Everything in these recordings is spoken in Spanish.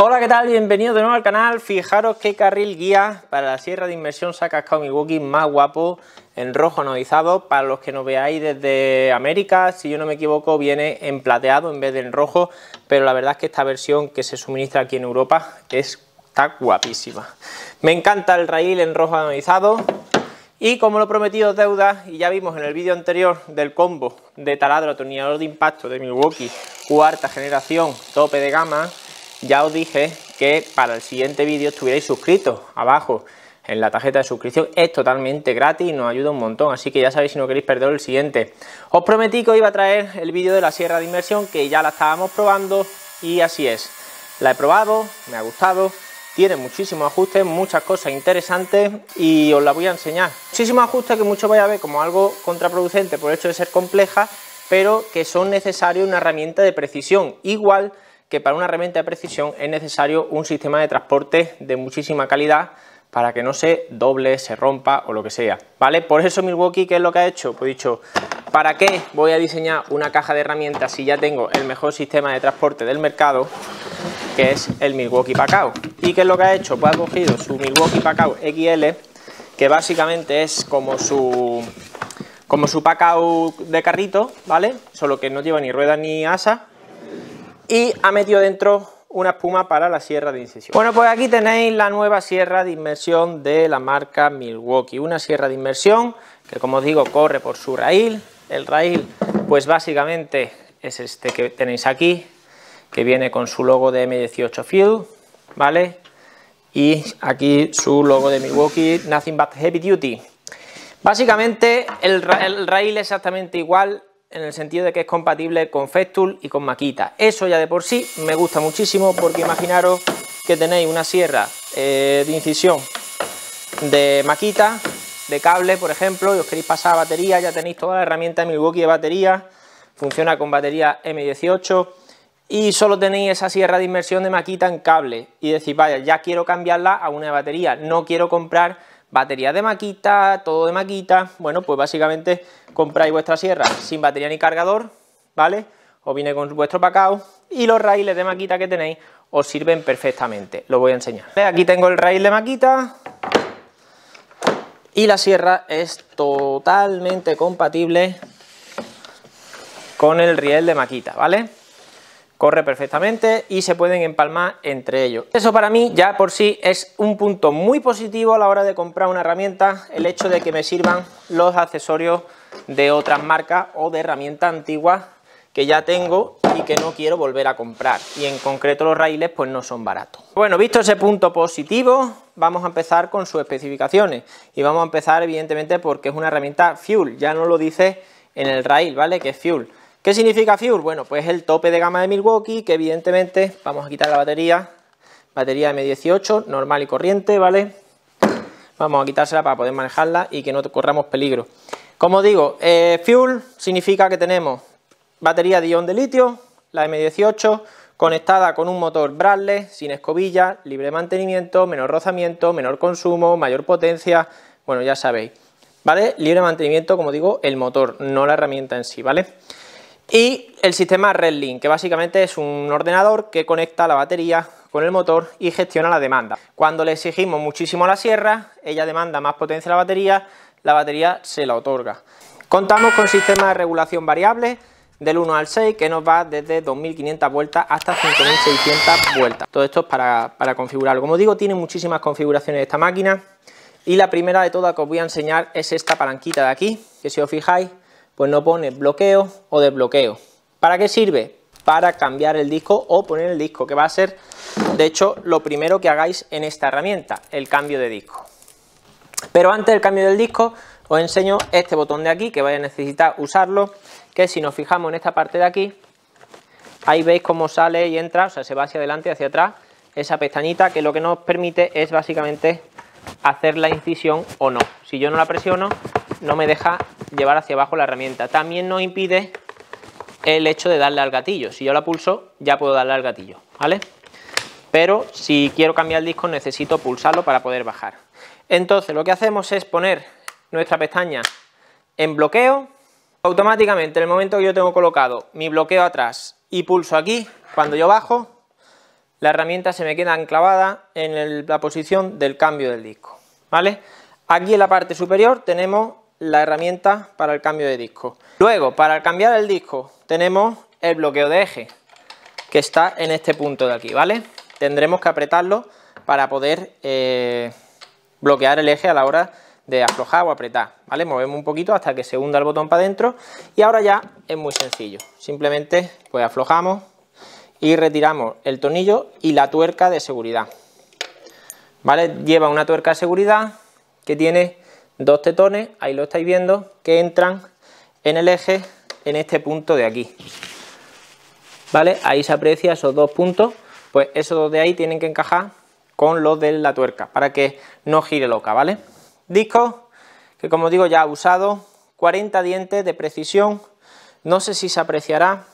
Hola, ¿qué tal? Bienvenidos de nuevo al canal. Fijaros qué carril guía para la sierra de inmersión se ha cascado Milwaukee más guapo en rojo anodizado. Para los que nos veáis desde América, si yo no me equivoco, viene en plateado en vez de en rojo, pero la verdad es que esta versión que se suministra aquí en Europa está guapísima. Me encanta el rail en rojo anodizado. Y como lo prometido deuda, y ya vimos en el vídeo anterior del combo de taladro atornillador de impacto de Milwaukee, cuarta generación, tope de gama, ya os dije que para el siguiente vídeo estuvierais suscritos abajo en la tarjeta de suscripción. Es totalmente gratis y nos ayuda un montón, así que ya sabéis si no queréis perder el siguiente. Os prometí que os iba a traer el vídeo de la sierra de inmersión, que ya la estábamos probando y así es. La he probado, me ha gustado, tiene muchísimos ajustes, muchas cosas interesantes y os la voy a enseñar. Muchísimos ajustes que muchos vais a ver como algo contraproducente por el hecho de ser compleja, pero que son necesarios una herramienta de precisión. Igual que para una herramienta de precisión es necesario un sistema de transporte de muchísima calidad para que no se doble, se rompa o lo que sea, ¿vale? Por eso Milwaukee, ¿qué es lo que ha hecho? Pues dicho, ¿para qué voy a diseñar una caja de herramientas si ya tengo el mejor sistema de transporte del mercado, que es el Milwaukee Pacao? ¿Y qué es lo que ha hecho? Pues ha cogido su Milwaukee Pacao XL, que básicamente es como su como su Pacao de carrito, ¿vale? Solo que no lleva ni ruedas ni asa, y ha metido dentro una espuma para la sierra de incisión. Bueno, pues aquí tenéis la nueva sierra de inmersión de la marca Milwaukee, una sierra de inmersión que como os digo corre por su raíl, el raíl pues básicamente es este que tenéis aquí, que viene con su logo de M18 Field, ¿vale? Y aquí su logo de Milwaukee, Nothing But Heavy Duty. Básicamente el, el raíl es exactamente igual en el sentido de que es compatible con Festool y con Makita. Eso ya de por sí me gusta muchísimo porque imaginaros que tenéis una sierra eh, de incisión de Makita, de cable por ejemplo, y os queréis pasar a batería, ya tenéis toda la herramienta de Milwaukee de batería, funciona con batería M18 y solo tenéis esa sierra de inmersión de Makita en cable y decís, vaya, ya quiero cambiarla a una batería, no quiero comprar batería de maquita, todo de maquita, bueno, pues básicamente compráis vuestra sierra sin batería ni cargador, ¿vale? O viene con vuestro pacao y los raíles de maquita que tenéis os sirven perfectamente, lo voy a enseñar. Aquí tengo el raíl de maquita y la sierra es totalmente compatible con el riel de maquita, ¿vale? Corre perfectamente y se pueden empalmar entre ellos. Eso para mí ya por sí es un punto muy positivo a la hora de comprar una herramienta, el hecho de que me sirvan los accesorios de otras marcas o de herramientas antiguas que ya tengo y que no quiero volver a comprar y en concreto los raíles pues no son baratos. Bueno, visto ese punto positivo, vamos a empezar con sus especificaciones y vamos a empezar evidentemente porque es una herramienta Fuel, ya no lo dice en el rail, ¿vale? Que es Fuel. ¿Qué significa Fuel? Bueno, pues el tope de gama de Milwaukee, que evidentemente vamos a quitar la batería, batería M18, normal y corriente, ¿vale? Vamos a quitársela para poder manejarla y que no corramos peligro. Como digo, eh, Fuel significa que tenemos batería de ion de litio, la M18, conectada con un motor Bradley, sin escobilla, libre mantenimiento, menor rozamiento, menor consumo, mayor potencia, bueno, ya sabéis, ¿vale? Libre mantenimiento, como digo, el motor, no la herramienta en sí, ¿vale? Y el sistema RedLink, que básicamente es un ordenador que conecta la batería con el motor y gestiona la demanda. Cuando le exigimos muchísimo a la sierra, ella demanda más potencia a la batería, la batería se la otorga. Contamos con sistema de regulación variable del 1 al 6 que nos va desde 2500 vueltas hasta 5600 vueltas. Todo esto es para, para configurarlo. Como digo, tiene muchísimas configuraciones esta máquina y la primera de todas que os voy a enseñar es esta palanquita de aquí, que si os fijáis pues no pone bloqueo o desbloqueo. ¿Para qué sirve? Para cambiar el disco o poner el disco, que va a ser, de hecho, lo primero que hagáis en esta herramienta, el cambio de disco. Pero antes del cambio del disco, os enseño este botón de aquí, que vais a necesitar usarlo, que si nos fijamos en esta parte de aquí, ahí veis cómo sale y entra, o sea, se va hacia adelante y hacia atrás, esa pestañita que lo que nos permite es básicamente hacer la incisión o no. Si yo no la presiono, no me deja llevar hacia abajo la herramienta. También nos impide el hecho de darle al gatillo. Si yo la pulso, ya puedo darle al gatillo, ¿vale? Pero si quiero cambiar el disco, necesito pulsarlo para poder bajar. Entonces, lo que hacemos es poner nuestra pestaña en bloqueo. Automáticamente, en el momento que yo tengo colocado mi bloqueo atrás y pulso aquí, cuando yo bajo, la herramienta se me queda enclavada en la posición del cambio del disco, ¿vale? Aquí en la parte superior tenemos la herramienta para el cambio de disco. Luego, para cambiar el disco, tenemos el bloqueo de eje, que está en este punto de aquí, ¿vale? Tendremos que apretarlo para poder eh, bloquear el eje a la hora de aflojar o apretar, ¿vale? Movemos un poquito hasta que se hunda el botón para adentro y ahora ya es muy sencillo. Simplemente pues aflojamos y retiramos el tornillo y la tuerca de seguridad. ¿Vale? Lleva una tuerca de seguridad que tiene dos tetones, ahí lo estáis viendo, que entran en el eje en este punto de aquí. ¿Vale? Ahí se aprecia esos dos puntos, pues esos dos de ahí tienen que encajar con los de la tuerca para que no gire loca, ¿vale? Disco que como digo ya ha usado, 40 dientes de precisión, no sé si se apreciará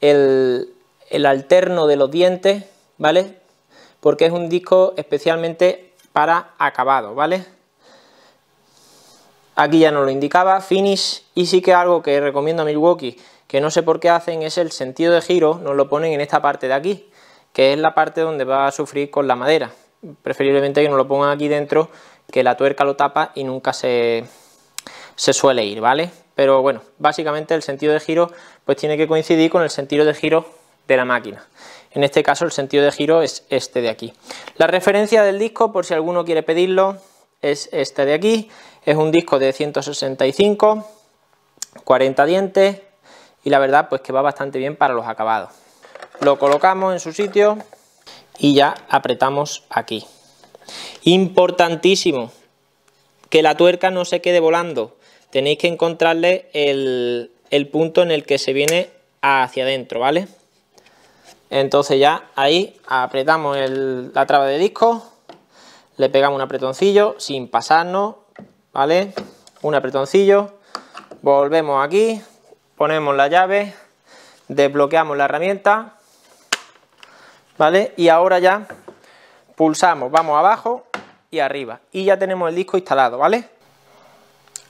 el, el alterno de los dientes, ¿vale? Porque es un disco especialmente para acabado, ¿vale? Aquí ya no lo indicaba, finish, y sí que algo que recomiendo a Milwaukee, que no sé por qué hacen, es el sentido de giro, nos lo ponen en esta parte de aquí, que es la parte donde va a sufrir con la madera. Preferiblemente que nos lo pongan aquí dentro, que la tuerca lo tapa y nunca se, se suele ir, ¿vale? Pero bueno, básicamente el sentido de giro pues tiene que coincidir con el sentido de giro de la máquina. En este caso el sentido de giro es este de aquí. La referencia del disco, por si alguno quiere pedirlo, es este de aquí. Es un disco de 165, 40 dientes y la verdad pues que va bastante bien para los acabados. Lo colocamos en su sitio y ya apretamos aquí. Importantísimo que la tuerca no se quede volando. Tenéis que encontrarle el, el punto en el que se viene hacia adentro, ¿vale? Entonces ya ahí apretamos la traba de disco, le pegamos un apretoncillo sin pasarnos, ¿vale? Un apretoncillo, volvemos aquí, ponemos la llave, desbloqueamos la herramienta, ¿vale? Y ahora ya pulsamos, vamos abajo y arriba y ya tenemos el disco instalado, ¿vale?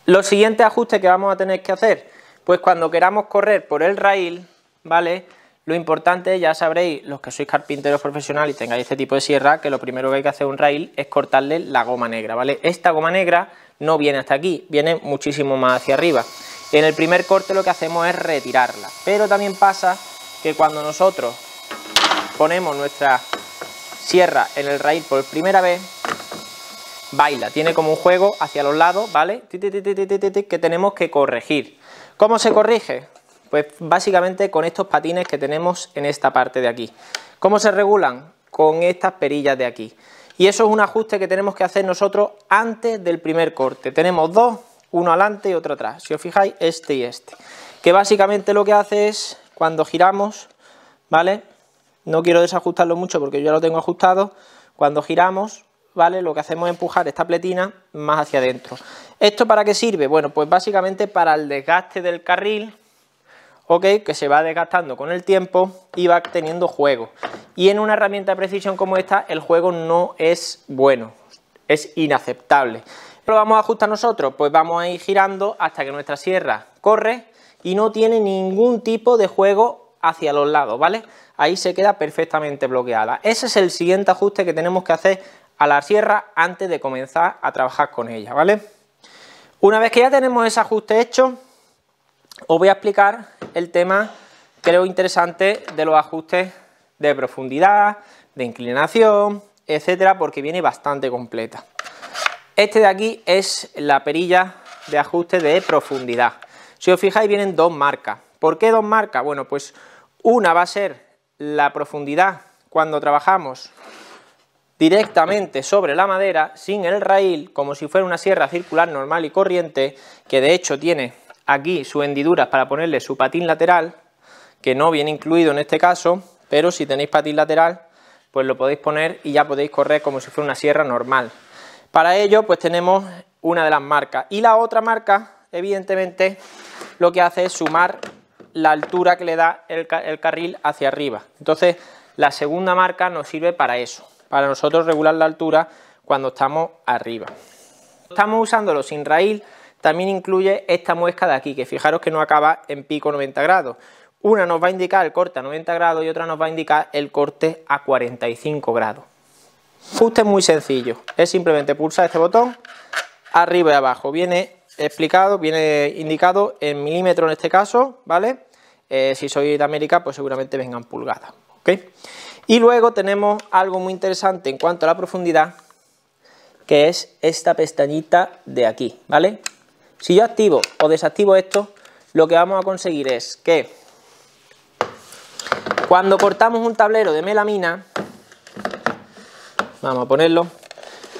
Los siguientes ajustes que vamos a tener que hacer, pues cuando queramos correr por el rail, ¿vale? Lo importante, ya sabréis, los que sois carpinteros profesionales y tengáis este tipo de sierra, que lo primero que hay que hacer un rail es cortarle la goma negra, ¿vale? Esta goma negra no viene hasta aquí, viene muchísimo más hacia arriba. En el primer corte lo que hacemos es retirarla, pero también pasa que cuando nosotros ponemos nuestra sierra en el rail por primera vez, baila, tiene como un juego hacia los lados, ¿vale? Que tenemos que corregir. ¿Cómo se corrige? Pues básicamente con estos patines que tenemos en esta parte de aquí. ¿Cómo se regulan? Con estas perillas de aquí. Y eso es un ajuste que tenemos que hacer nosotros antes del primer corte. Tenemos dos, uno adelante y otro atrás. Si os fijáis, este y este. Que básicamente lo que hace es, cuando giramos, ¿vale? No quiero desajustarlo mucho porque yo ya lo tengo ajustado. Cuando giramos, ¿vale? Lo que hacemos es empujar esta pletina más hacia adentro. ¿Esto para qué sirve? Bueno, pues básicamente para el desgaste del carril, que se va desgastando con el tiempo y va teniendo juego. Y en una herramienta de precisión como esta, el juego no es bueno, es inaceptable. ¿Lo vamos a ajustar nosotros? Pues vamos a ir girando hasta que nuestra sierra corre y no tiene ningún tipo de juego hacia los lados, ¿vale? Ahí se queda perfectamente bloqueada. Ese es el siguiente ajuste que tenemos que hacer a la sierra antes de comenzar a trabajar con ella, ¿vale? Una vez que ya tenemos ese ajuste hecho, os voy a explicar el tema, creo interesante, de los ajustes de profundidad, de inclinación, etcétera, porque viene bastante completa. Este de aquí es la perilla de ajuste de profundidad. Si os fijáis, vienen dos marcas. ¿Por qué dos marcas? Bueno, pues una va a ser la profundidad cuando trabajamos directamente sobre la madera, sin el raíl, como si fuera una sierra circular normal y corriente, que de hecho tiene aquí sus hendiduras para ponerle su patín lateral, que no viene incluido en este caso, pero si tenéis patín lateral, pues lo podéis poner y ya podéis correr como si fuera una sierra normal. Para ello, pues tenemos una de las marcas. Y la otra marca, evidentemente, lo que hace es sumar la altura que le da el, carril hacia arriba. Entonces, la segunda marca nos sirve para eso, para nosotros regular la altura cuando estamos arriba. Estamos usándolo sin raíl también incluye esta muesca de aquí, que fijaros que no acaba en pico 90 grados. una nos va a indicar el corte a 90 grados y otra nos va a indicar el corte a 45 grados. Ajuste muy sencillo, es simplemente pulsar este botón arriba y abajo. Viene explicado, viene indicado en milímetros en este caso, ¿vale? Eh, si soy de América, pues seguramente vengan pulgadas, ¿ok? Y luego tenemos algo muy interesante en cuanto a la profundidad, que es esta pestañita de aquí, ¿vale? Si yo activo o desactivo esto, lo que vamos a conseguir es que cuando cortamos un tablero de melamina, vamos a ponerlo,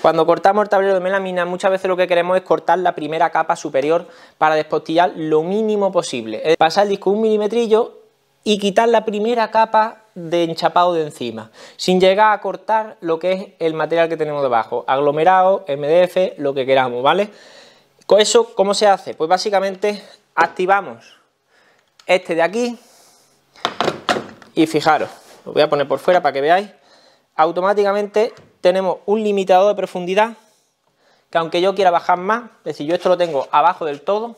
cuando cortamos el tablero de melamina muchas veces lo que queremos es cortar la primera capa superior para despostillar lo mínimo posible. pasar el disco un milimetrillo y quitar la primera capa de enchapado de encima, sin llegar a cortar lo que es el material que tenemos debajo, aglomerado, MDF, lo que queramos, ¿vale? Con eso, ¿cómo se hace? Pues básicamente activamos este de aquí, y fijaros, lo voy a poner por fuera para que veáis, automáticamente tenemos un limitador de profundidad que aunque yo quiera bajar más, es decir, yo esto lo tengo abajo del todo,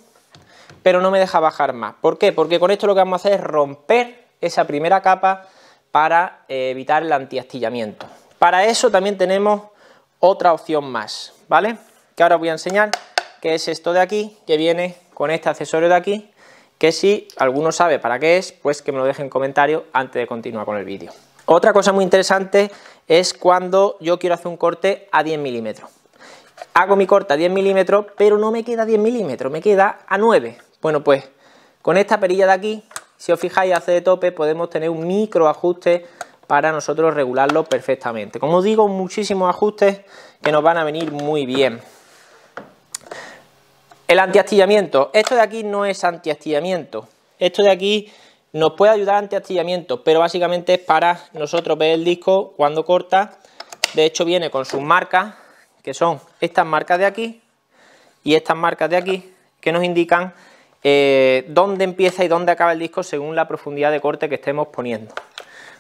pero no me deja bajar más. ¿Por qué? Porque con esto lo que vamos a hacer es romper esa primera capa para eh, evitar el antiastillamiento. Para eso también tenemos otra opción más, ¿vale? Que ahora os voy a enseñar, que es esto de aquí, que viene con este accesorio de aquí, que si alguno sabe para qué es, pues que me lo deje en comentarios antes de continuar con el vídeo. Otra cosa muy interesante es cuando yo quiero hacer un corte a 10 milímetros. Hago mi corte a 10 milímetros, pero no me queda a 10 milímetros, me queda a 9. Bueno, pues con esta perilla de aquí, si os fijáis hace de tope, podemos tener un micro ajuste para nosotros regularlo perfectamente. Como digo, muchísimos ajustes que nos van a venir muy bien. El antiastillamiento. Esto de aquí no es antiastillamiento. Esto de aquí nos puede ayudar antiastillamiento, pero básicamente es para nosotros ver el disco cuando corta. De hecho viene con sus marcas, que son estas marcas de aquí y estas marcas de aquí, que nos indican eh, dónde empieza y dónde acaba el disco según la profundidad de corte que estemos poniendo.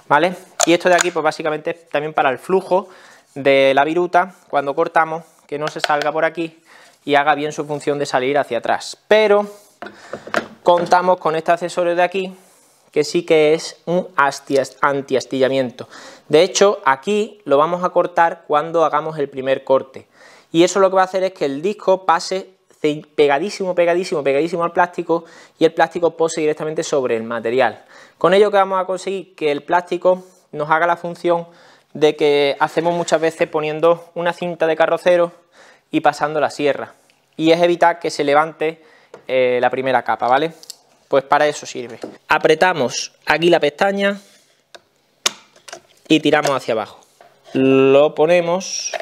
¿Vale? Y esto de aquí, pues básicamente es también para el flujo de la viruta, cuando cortamos, que no se salga por aquí y haga bien su función de salir hacia atrás. Pero contamos con este accesorio de aquí que sí que es un antiastillamiento. De hecho, aquí lo vamos a cortar cuando hagamos el primer corte. Y eso lo que va a hacer es que el disco pase pegadísimo, pegadísimo, pegadísimo al plástico y el plástico pose directamente sobre el material. Con ello que vamos a conseguir que el plástico nos haga la función de que hacemos muchas veces poniendo una cinta de carrocero y pasando la sierra. Y es evitar que se levante eh, la primera capa, ¿vale? Pues para eso sirve. Apretamos aquí la pestaña y tiramos hacia abajo. Lo ponemos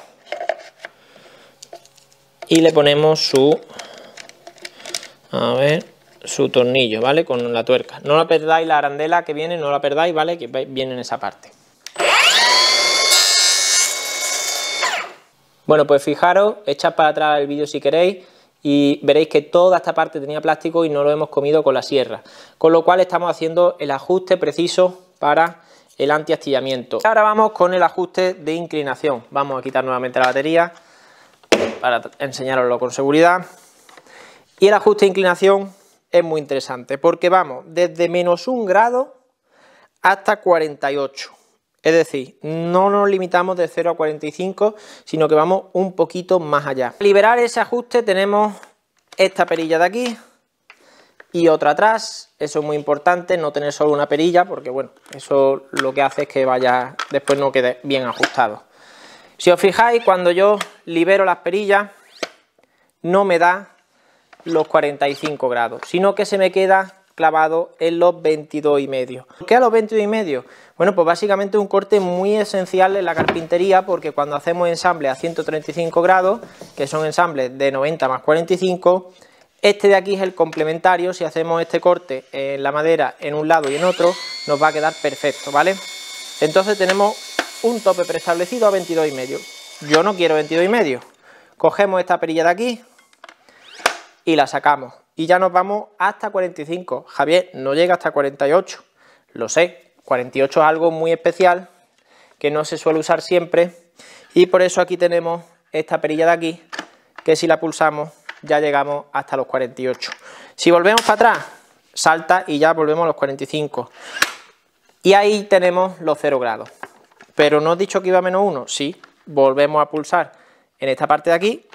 y le ponemos su a ver su tornillo, ¿vale? Con la tuerca. No la perdáis la arandela que viene, no la perdáis, ¿vale? Que viene en esa parte. Bueno, pues fijaros, echad para atrás el vídeo si queréis y veréis que toda esta parte tenía plástico y no lo hemos comido con la sierra. Con lo cual estamos haciendo el ajuste preciso para el antiastillamiento. Ahora vamos con el ajuste de inclinación. Vamos a quitar nuevamente la batería para enseñaroslo con seguridad. Y el ajuste de inclinación es muy interesante porque vamos desde menos un grado hasta 48. Es decir, no nos limitamos de 0 a 45, sino que vamos un poquito más allá. Para liberar ese ajuste tenemos esta perilla de aquí y otra atrás. Eso es muy importante, no tener solo una perilla, porque bueno, eso lo que hace es que vaya, después no quede bien ajustado. Si os fijáis, cuando yo libero las perillas, no me da los 45 grados, sino que se me queda clavado en los 22 y medio. ¿Por qué a los 22 y medio? Bueno, pues básicamente un corte muy esencial en la carpintería porque cuando hacemos ensamble a 135 grados, que son ensambles de 90 más 45, este de aquí es el complementario, si hacemos este corte en la madera en un lado y en otro, nos va a quedar perfecto, ¿vale? Entonces tenemos un tope preestablecido a 22 y medio. Yo no quiero 22 y medio. Cogemos esta perilla de aquí y la sacamos y ya nos vamos hasta 45. Javier, no llega hasta 48, lo sé, 48 es algo muy especial que no se suele usar siempre y por eso aquí tenemos esta perilla de aquí que si la pulsamos ya llegamos hasta los 48. Si volvemos para atrás, salta y ya volvemos a los 45. Y ahí tenemos los 0 grados. Pero no he dicho que iba a menos 1, sí, volvemos a pulsar en esta parte de aquí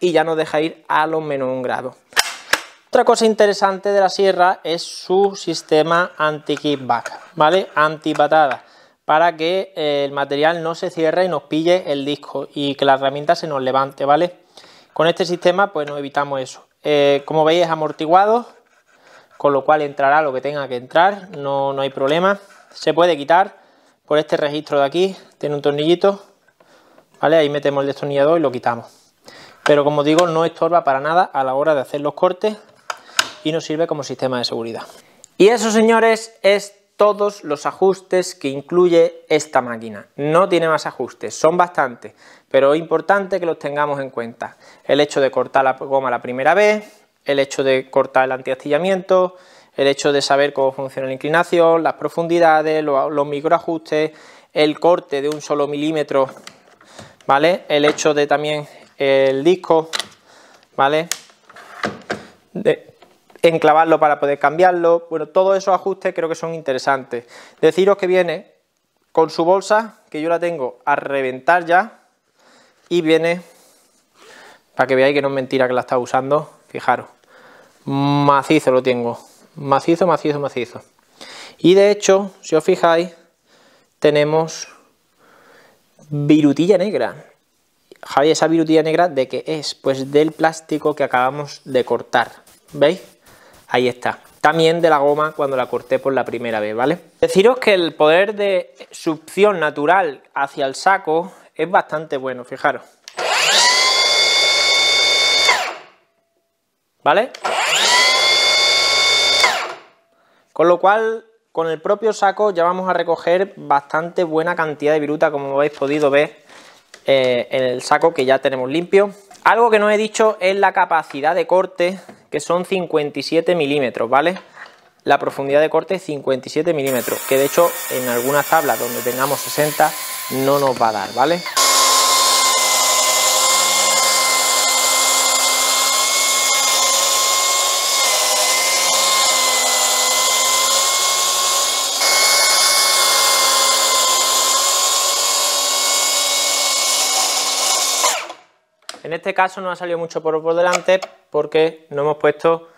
y ya nos deja ir a los menos 1 grado. Otra cosa interesante de la sierra es su sistema anti-kickback, ¿vale? Anti-patada, para que eh, el material no se cierre y nos pille el disco y que la herramienta se nos levante, ¿vale? Con este sistema pues nos evitamos eso. Eh, como veis es amortiguado, con lo cual entrará lo que tenga que entrar, no, no hay problema. Se puede quitar por este registro de aquí, tiene un tornillito, ¿vale? Ahí metemos el destornillador y lo quitamos. Pero como digo, no estorba para nada a la hora de hacer los cortes y nos sirve como sistema de seguridad. Y eso, señores, es todos los ajustes que incluye esta máquina. No tiene más ajustes, son bastantes, pero es importante que los tengamos en cuenta. El hecho de cortar la goma la primera vez, el hecho de cortar el antiastillamiento, el hecho de saber cómo funciona la inclinación, las profundidades, los, los microajustes, el corte de un solo milímetro, ¿vale? El hecho de también el disco, ¿vale? De enclavarlo para poder cambiarlo, bueno, todos esos ajustes creo que son interesantes. Deciros que viene con su bolsa, que yo la tengo a reventar ya, y viene, para que veáis que no es mentira que la está usando, fijaros, macizo lo tengo, macizo, macizo, macizo. Y de hecho, si os fijáis, tenemos virutilla negra. Javi, esa virutilla negra de qué es? Pues del plástico que acabamos de cortar. ¿Veis? Ahí está. También de la goma cuando la corté por la primera vez, ¿vale? Deciros que el poder de succión natural hacia el saco es bastante bueno, fijaros. ¿Vale? Con lo cual, con el propio saco ya vamos a recoger bastante buena cantidad de viruta, como habéis podido ver eh, en el saco que ya tenemos limpio. Algo que no he dicho es la capacidad de corte, que son 57 milímetros, ¿vale? La profundidad de corte es 57 milímetros, que de hecho en algunas tablas donde tengamos 60 no nos va a dar, ¿vale? En este caso no ha salido mucho por, por delante porque no hemos puesto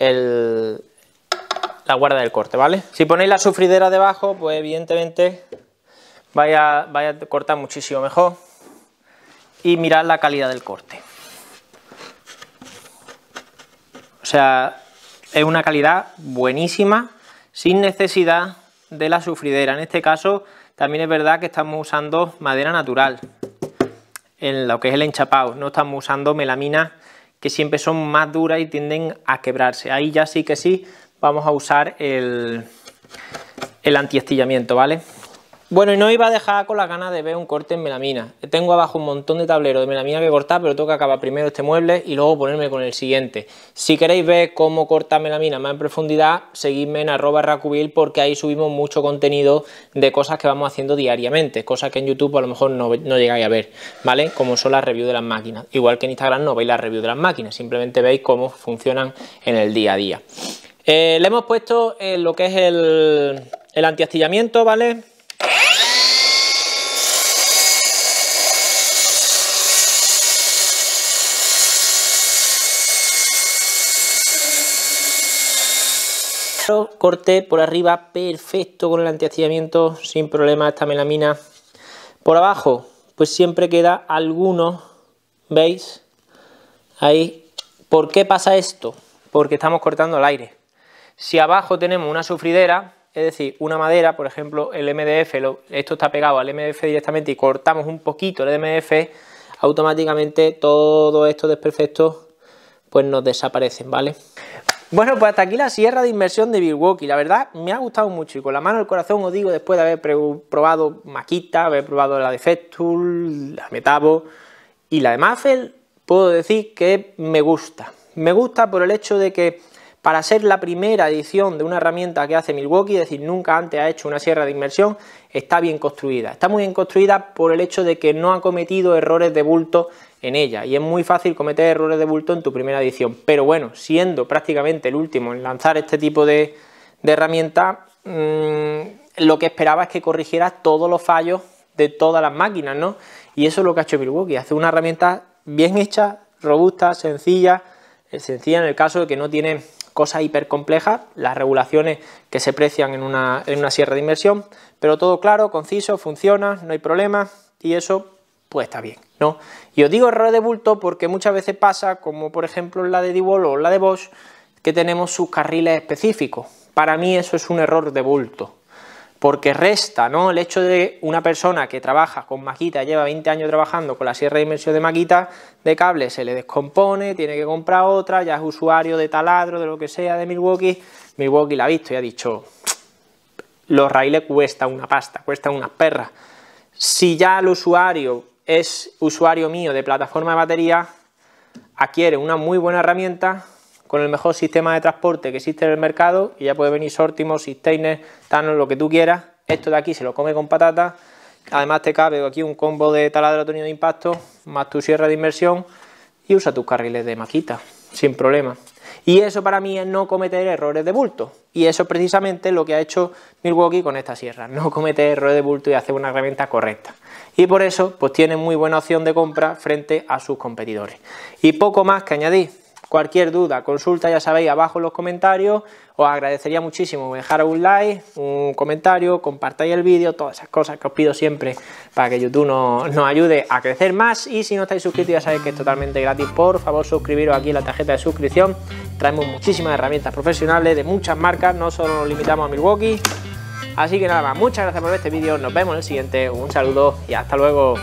la guarda del corte, ¿vale? Si ponéis la sufridera debajo, pues evidentemente vaya, vaya a cortar muchísimo mejor y mirad la calidad del corte. O sea, es una calidad buenísima sin necesidad de la sufridera. En este caso también es verdad que estamos usando madera natural en lo que es el enchapado. No estamos usando melaminas que siempre son más duras y tienden a quebrarse. Ahí ya sí que sí vamos a usar el, el antiestillamiento, ¿vale? Bueno, y no iba a dejar con la ganas de ver un corte en melamina. Tengo abajo un montón de tableros de melamina que cortar, pero tengo que acabar primero este mueble y luego ponerme con el siguiente. Si queréis ver cómo cortar melamina más en profundidad, seguidme en arroba racubil porque ahí subimos mucho contenido de cosas que vamos haciendo diariamente, cosas que en YouTube a lo mejor no, llegáis a ver, ¿vale? Como son las reviews de las máquinas. Igual que en Instagram no veis las reviews de las máquinas, simplemente veis cómo funcionan en el día a día. Eh, le hemos puesto eh, lo que es el, el antiastillamiento, ¿vale? Corte por arriba perfecto con el antiastillamiento, sin problema esta melamina. Por abajo, pues siempre queda alguno, ¿veis? Ahí. ¿Por qué pasa esto? Porque estamos cortando el aire. Si abajo tenemos una sufridera, es decir, una madera, por ejemplo, el MDF, esto está pegado al MDF directamente y cortamos un poquito el MDF, automáticamente todo esto desperfectos pues nos desaparecen, ¿vale? Bueno, pues hasta aquí la sierra de inmersión de Milwaukee. La verdad, me ha gustado mucho y con la mano al corazón os digo, después de haber probado Makita, haber probado la de Festool, la Metabo y la de Maffel, puedo decir que me gusta. Me gusta por el hecho de que para ser la primera edición de una herramienta que hace Milwaukee, es decir, nunca antes ha hecho una sierra de inmersión, está bien construida. Está muy bien construida por el hecho de que no ha cometido errores de bulto en ella y es muy fácil cometer errores de bulto en tu primera edición. Pero bueno, siendo prácticamente el último en lanzar este tipo de, herramienta, mm, lo que esperaba es que corrigiera todos los fallos de todas las máquinas, ¿no? Y eso es lo que ha hecho Milwaukee, hace una herramienta bien hecha, robusta, sencilla, sencilla en el caso de que no tiene cosas hiper complejas, las regulaciones que se precian en una, en una sierra de inmersión, pero todo claro, conciso, funciona, no hay problema y eso pues está bien, ¿no? Y os digo errores de bulto porque muchas veces pasa, como por ejemplo la de Divol o la de Bosch, que tenemos sus carriles específicos. Para mí eso es un error de bulto porque resta ¿no? el hecho de una persona que trabaja con maquita, lleva 20 años trabajando con la sierra de inmersión de maquita, de cable se le descompone, tiene que comprar otra, ya es usuario de taladro, de lo que sea, de Milwaukee, Milwaukee la ha visto y ha dicho, los raíles cuesta una pasta, cuesta unas perras. Si ya el usuario es usuario mío de plataforma de batería, adquiere una muy buena herramienta con el mejor sistema de transporte que existe en el mercado y ya puede venir Sortimo, Sisteiner, Thanos, lo que tú quieras. Esto de aquí se lo come con patata. Además te cabe aquí un combo de taladro tonido de impacto más tu sierra de inmersión y usa tus carriles de maquita sin problema. Y eso para mí es no cometer errores de bulto. Y eso es precisamente lo que ha hecho Milwaukee con esta sierra, no cometer errores de bulto y hacer una herramienta correcta. Y por eso pues tiene muy buena opción de compra frente a sus competidores. Y poco más que añadir. Cualquier duda, consulta, ya sabéis, abajo en los comentarios. Os agradecería muchísimo dejar un like, un comentario, compartáis el vídeo, todas esas cosas que os pido siempre para que YouTube nos, ayude a crecer más. Y si no estáis suscritos, ya sabéis que es totalmente gratis. Por favor, suscribiros aquí en la tarjeta de suscripción. Traemos muchísimas herramientas profesionales de muchas marcas, no solo nos limitamos a Milwaukee. Así que nada más, muchas gracias por este vídeo. Nos vemos en el siguiente. Un saludo y hasta luego.